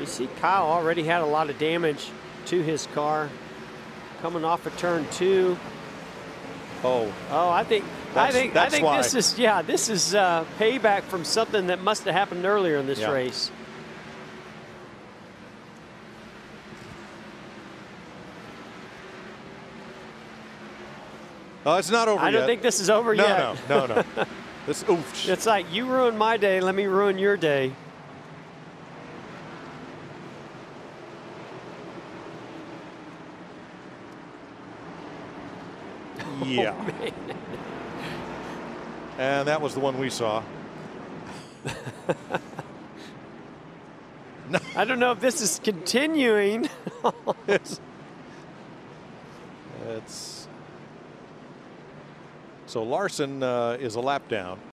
You see Kyle already had a lot of damage to his car coming off of turn two. Oh, Oh, I think I think I think why. this is yeah, this is uh, payback from something that must have happened earlier in this Yeah. race. oh, it's not over yet. I don't yet. think this is over no, yet. no, no, no. No. this, oof. It's like you ruined my day, let me ruin your day. Yeah. Man. And that was the one we saw. I don't know if this is continuing. it's, it's so Larson uh, is a lap down.